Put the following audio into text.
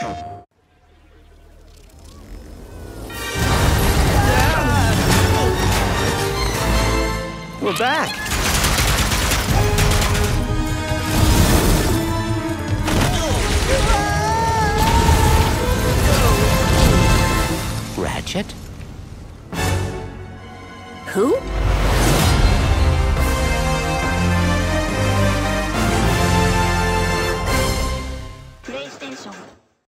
We're back! Ratchet? Who? PlayStation